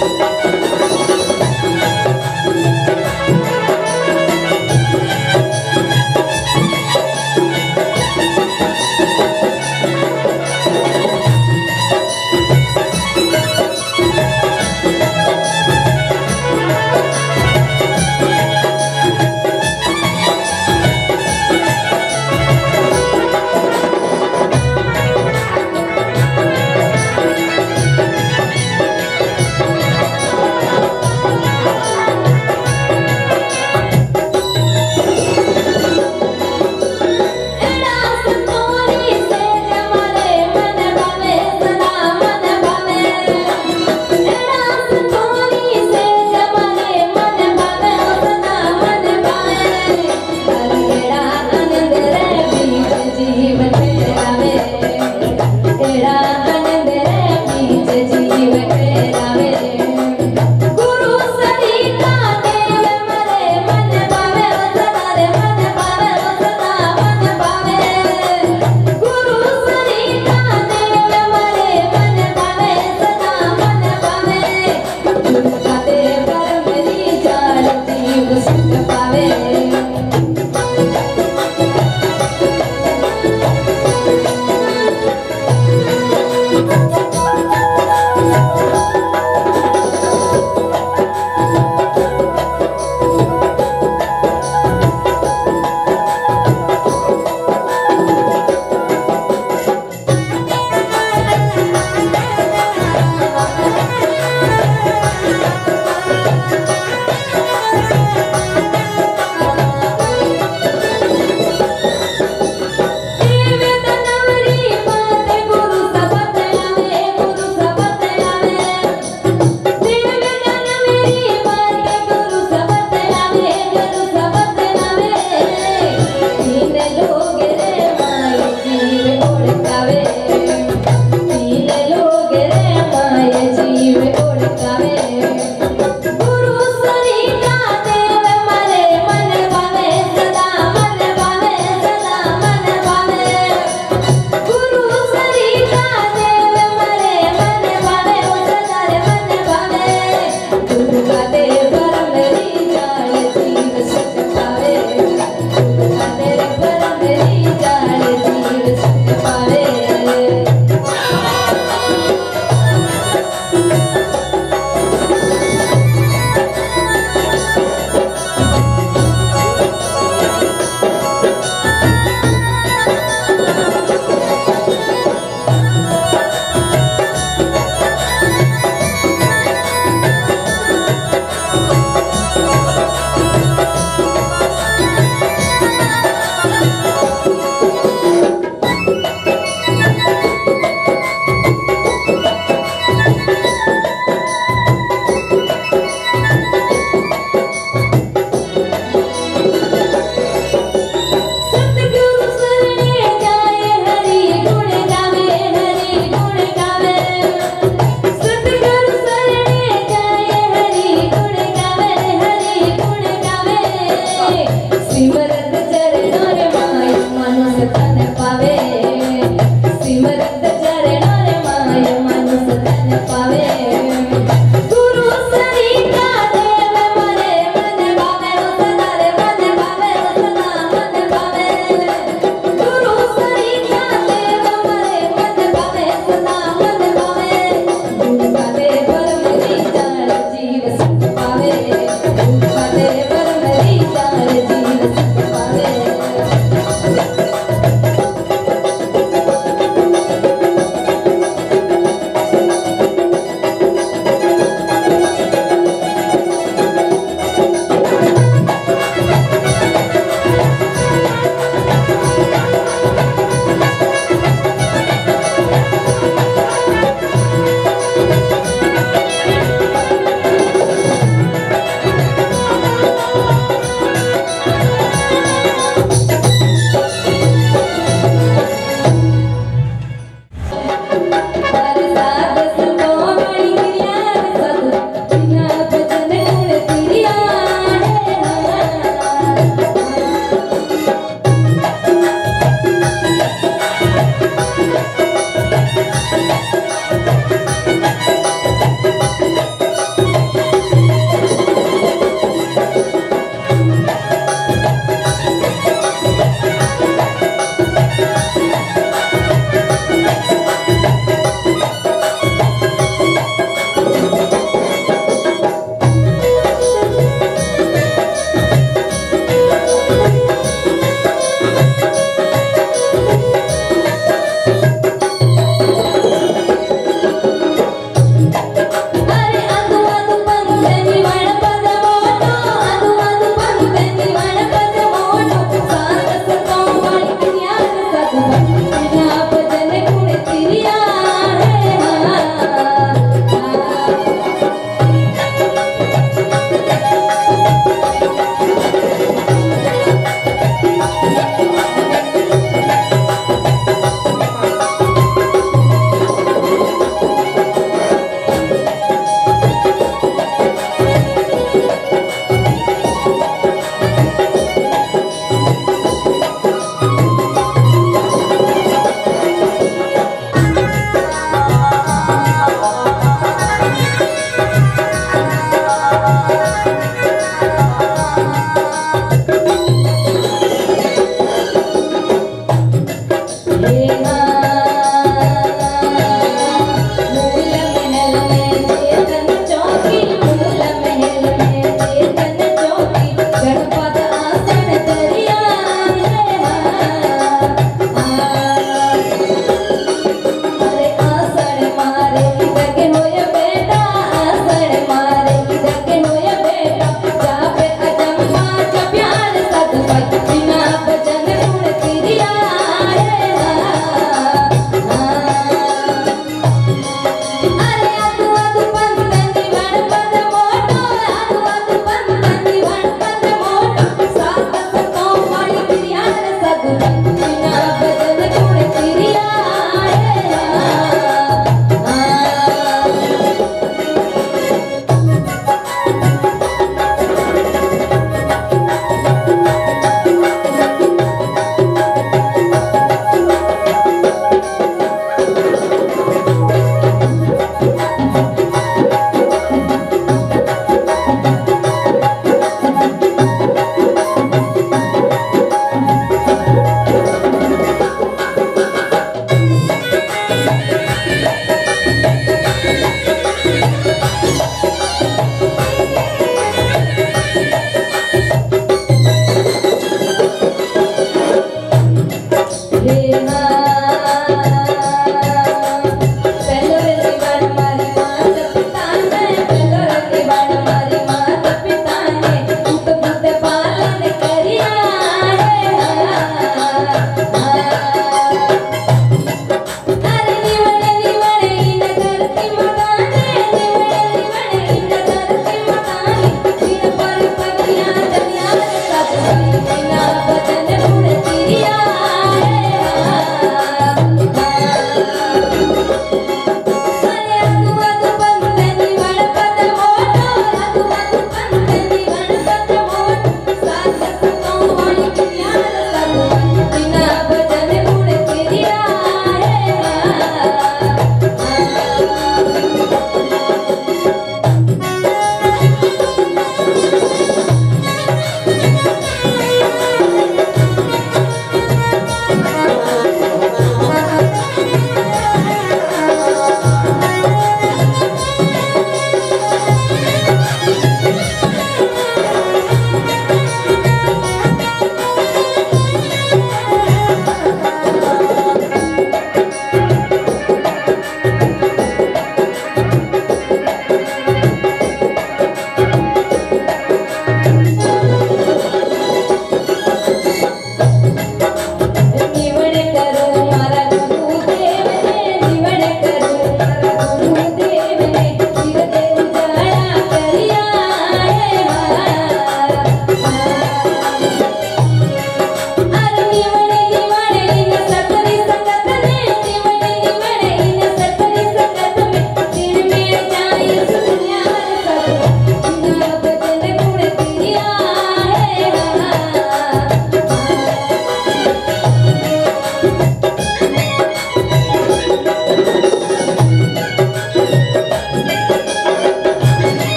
Thank saber